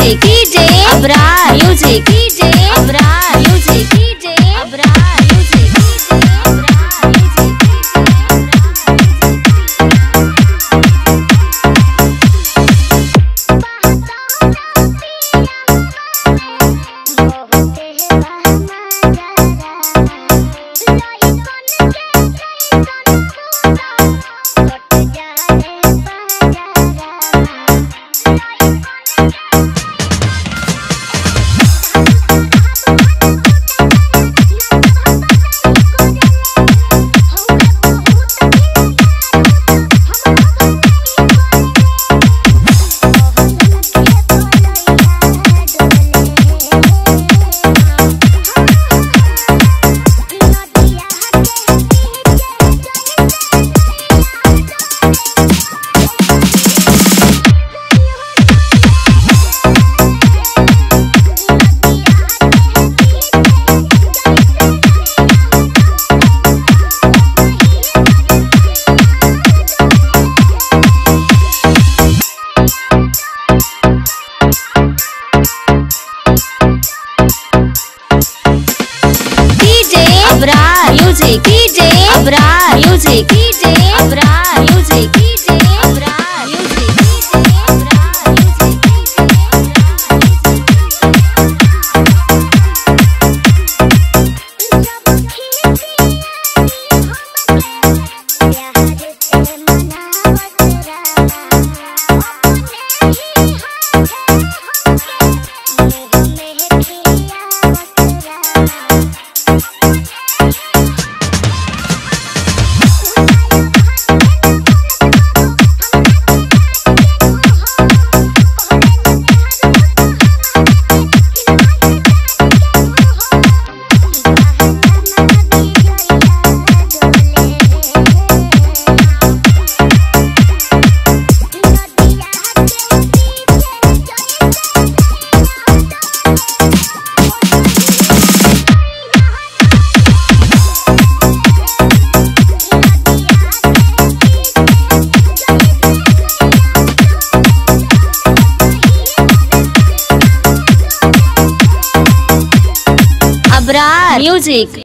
Music DJ Abrar music DJ Abrar Abrar use कीजिए Abrar use कीजिए अब्रा Abrar music.